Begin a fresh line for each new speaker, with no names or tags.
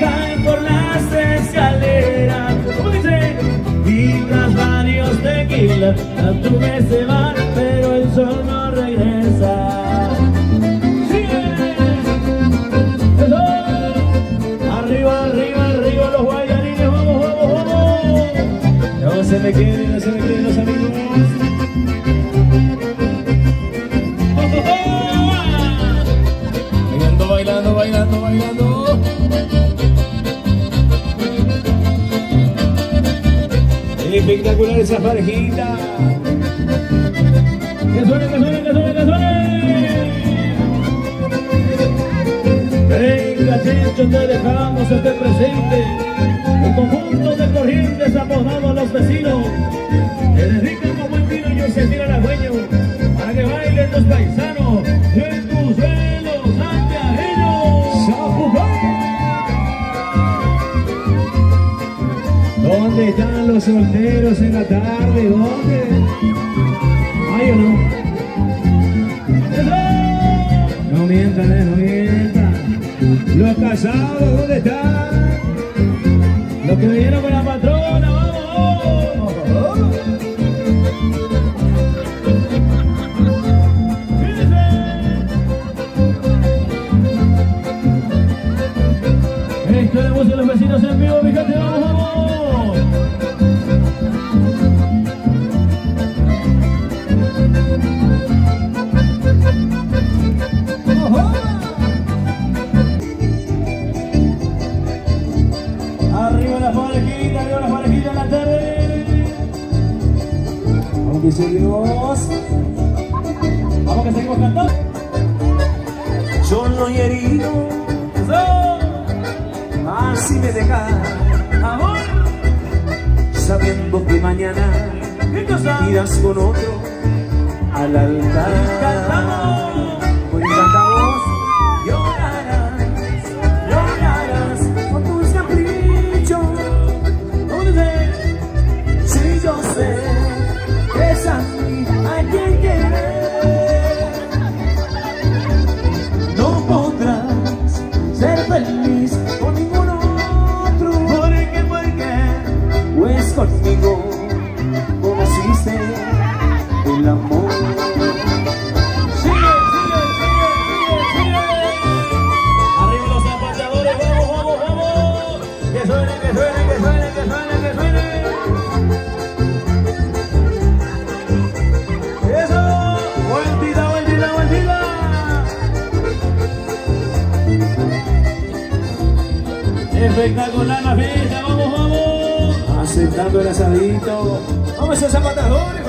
caen por las escaleras. ¿Cómo dice? Y tras varios tequilas, las nubes se pero el sol no regresa. ¡Sigue! Arriba, arriba, arriba los guayarines, vamos, vamos, vamos. No se me queden, no se me queden los amigos. Bailando, bailando, bailando, Espectacular esa parejita. Que suene, que suene, que suene, que suene. Venga, Chencho, te dejamos este presente. ¿Dónde están los solteros en la tarde? ¿Dónde? ¿Hay o no? No mientan, eh, no mientan. Los casados, ¿dónde están? Los que vinieron con la Esto a los vecinos en vivo, mi gente, vamos, vamos. Arriba la parejita, arriba la parejita en la tarde. Vamos que seguimos. Vamos que seguimos cantando.
Solo y herido, así me deja,
Amor.
sabiendo que mañana irás con otro al altar.
Espectacular la fiesta, vamos, vamos.
Aceptando el asadito.
Vamos a zapatadores,